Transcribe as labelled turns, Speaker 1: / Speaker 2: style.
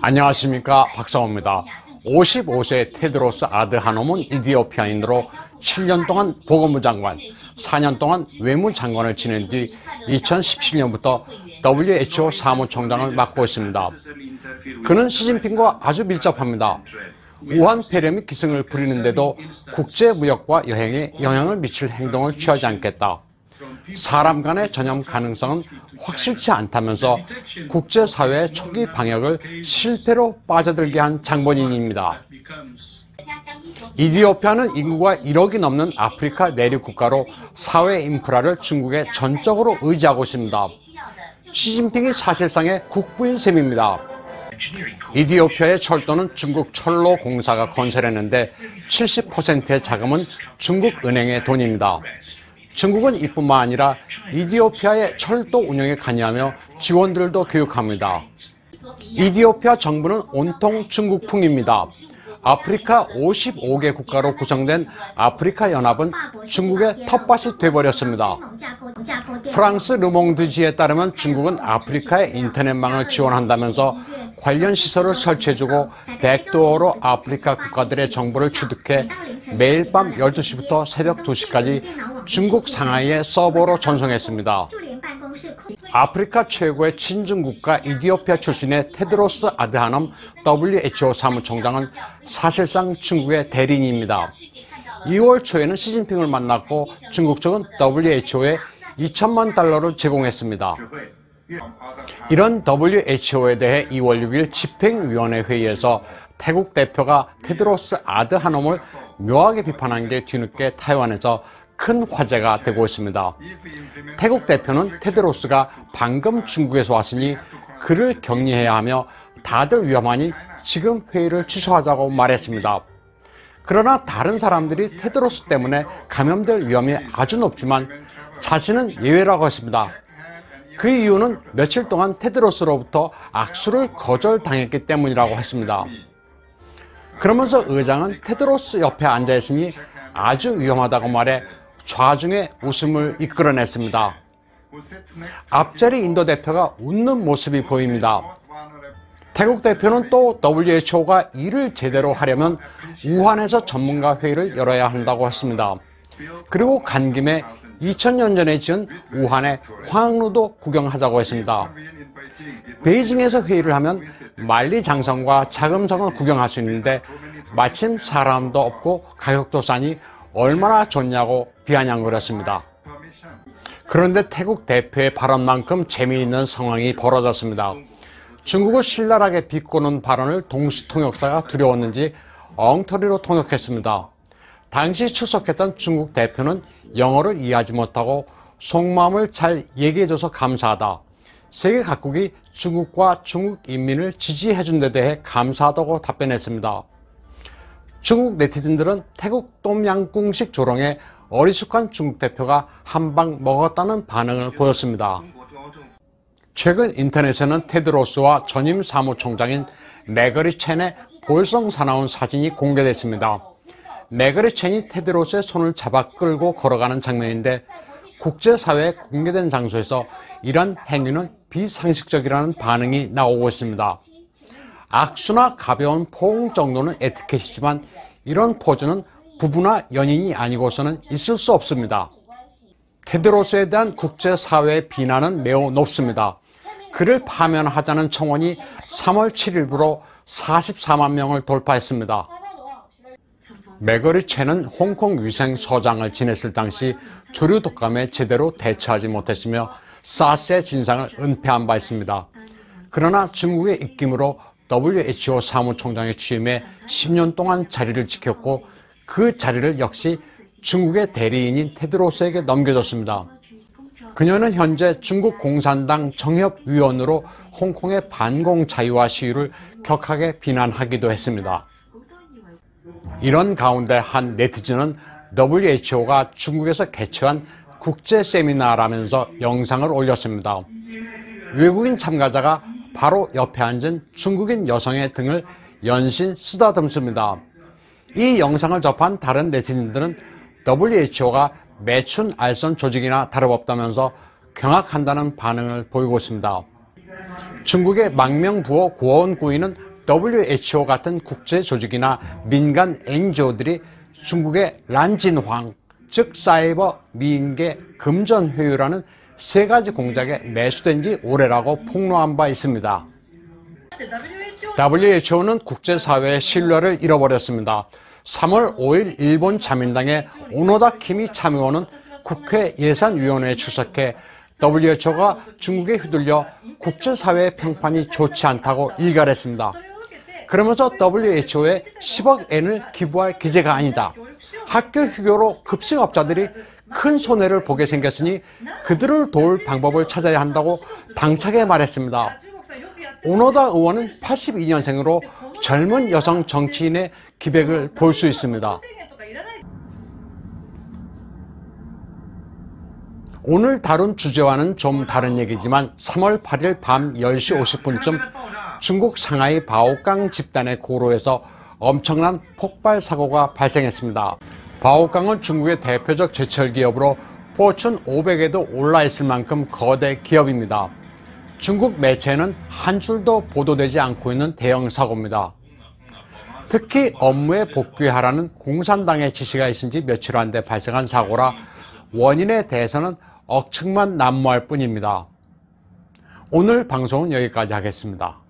Speaker 1: 안녕하십니까 박상호입니다. 55세 테드로스 아드하놈은 이디오피아인으로 7년 동안 보건부 장관, 4년 동안 외무장관을 지낸 뒤 2017년부터 WHO 사무총장을 맡고 있습니다. 그는 시진핑과 아주 밀접합니다. 우한 폐렴이 기승을 부리는데도 국제무역과 여행에 영향을 미칠 행동을 취하지 않겠다. 사람 간의 전염 가능성은 확실치 않다면서 국제사회의 초기 방역을 실패로 빠져들게 한 장본인입니다. 이디오피아는 인구가 1억이 넘는 아프리카 내륙 국가로 사회 인프라를 중국에 전적으로 의지하고 있습니다. 시진핑이 사실상의 국부인 셈입니다. 이디오피아의 철도는 중국 철로 공사가 건설했는데 70%의 자금은 중국 은행의 돈입니다. 중국은 이뿐만 아니라 이디오피아의 철도 운영에 관여하며 지원들도 교육합니다. 이디오피아 정부는 온통 중국풍입니다. 아프리카 55개 국가로 구성된 아프리카 연합은 중국의 텃밭이 돼버렸습니다. 프랑스 르몽드지에 따르면 중국은 아프리카의 인터넷망을 지원한다면서 관련 시설을 설치해주고 백도어로 아프리카 국가들의 정보를 취득해 매일 밤 12시부터 새벽 2시까지 중국 상하이의 서버로 전송했습니다. 아프리카 최고의 친중국가 이디오피아 출신의 테드로스 아드하넘 WHO 사무총장은 사실상 중국의 대리인입니다. 2월 초에는 시진핑을 만났고 중국 측은 WHO에 2천만 달러를 제공했습니다. 이런 WHO에 대해 2월 6일 집행위원회 회의에서 태국 대표가 테드로스 아드하놈을 묘하게 비판한 게 뒤늦게 타이완에서 큰 화제가 되고 있습니다. 태국 대표는 테드로스가 방금 중국에서 왔으니 그를 격리해야 하며 다들 위험하니 지금 회의를 취소하자고 말했습니다. 그러나 다른 사람들이 테드로스 때문에 감염될 위험이 아주 높지만 자신은 예외라고 했습니다. 그 이유는 며칠 동안 테드로스로부터 악수를 거절당했기 때문이라고 했습니다. 그러면서 의장은 테드로스 옆에 앉아 있으니 아주 위험하다고 말해 좌중에 웃음을 이끌어냈습니다. 앞자리 인도 대표가 웃는 모습이 보입니다. 태국 대표는 또 WHO가 일을 제대로 하려면 우한에서 전문가 회의를 열어야 한다고 했습니다. 그리고 간 김에 2000년 전에 지은 우한의 황루도 구경하자고 했습니다. 베이징에서 회의를 하면 만리장성과 자금성을 구경할 수 있는데 마침 사람도 없고 가격도 싸니 얼마나 좋냐고 비아냥거렸습니다. 그런데 태국 대표의 발언만큼 재미있는 상황이 벌어졌습니다. 중국을 신랄하게 비꼬는 발언을 동시 통역사가 두려웠는지 엉터리로 통역했습니다. 당시 출석했던 중국 대표는 영어를 이해하지 못하고 속마음을 잘 얘기해줘서 감사하다. 세계 각국이 중국과 중국 인민을 지지해준 데 대해 감사하다고 답변했습니다. 중국 네티즌들은 태국 똠양꿍식 조롱에 어리숙한 중국 대표가 한방 먹었다는 반응을 보였습니다. 최근 인터넷에는 테드로스와 전임 사무총장인 메거리 첸의 볼성 사나운 사진이 공개됐습니다. 메거리 첸이 테드로스의 손을 잡아 끌고 걸어가는 장면인데 국제사회에 공개된 장소에서 이런 행위는 비상식적이라는 반응이 나오고 있습니다. 악수나 가벼운 포옹 정도는 에티켓이지만 이런 포즈는 부부나 연인이 아니고서는 있을 수 없습니다. 테드로스에 대한 국제사회의 비난은 매우 높습니다. 그를 파면하자는 청원이 3월 7일부로 44만 명을 돌파했습니다. 메거리 채는 홍콩 위생서장을 지냈을 당시 조류 독감에 제대로 대처하지 못했으며 사스의 진상을 은폐한 바 있습니다. 그러나 중국의 입김으로 WHO 사무총장에 취임해 10년 동안 자리를 지켰고 그 자리를 역시 중국의 대리인인 테드로스에게 넘겨줬습니다. 그녀는 현재 중국 공산당 정협위원으로 홍콩의 반공 자유화 시위를 격하게 비난하기도 했습니다. 이런 가운데 한 네티즌은 WHO가 중국에서 개최한 국제 세미나라면서 영상을 올렸습니다. 외국인 참가자가 바로 옆에 앉은 중국인 여성의 등을 연신 쓰다듬습니다. 이 영상을 접한 다른 네티즌들은 WHO가 매춘 알선 조직이나 다름없다면서 경악한다는 반응을 보이고 있습니다. 중국의 망명부호 고원구이는 WHO 같은 국제 조직이나 민간 NGO들이 중국의 란진황, 즉 사이버 미인계 금전 회유라는 세 가지 공작에 매수된 지 오래라고 폭로한 바 있습니다. WHO는 국제사회의 신뢰를 잃어버렸습니다. 3월 5일 일본 자민당의 오노다 키미 참의원은 국회 예산위원회에 출석해 WHO가 중국에 휘둘려 국제사회의 평판이 좋지 않다고 일갈했습니다. 그러면서 WHO에 10억 엔을 기부할 기재가 아니다. 학교 휴교로 급식업자들이 큰 손해를 보게 생겼으니 그들을 도울 방법을 찾아야 한다고 당차게 말했습니다. 오노다 의원은 82년생으로 젊은 여성 정치인의 기백을 볼 수 있습니다. 오늘 다룬 주제와는 좀 다른 얘기지만 3월 8일 밤 10시 50분쯤 중국 상하이 바오강 집단의 고로에서 엄청난 폭발 사고가 발생했습니다. 바오강은 중국의 대표적 제철 기업으로 포춘 500에도 올라 있을 만큼 거대 기업입니다. 중국 매체는 한 줄도 보도되지 않고 있는 대형 사고입니다. 특히 업무에 복귀하라는 공산당의 지시가 있은 지 며칠 안 돼 발생한 사고라 원인에 대해서는 억측만 난무할 뿐입니다. 오늘 방송은 여기까지 하겠습니다.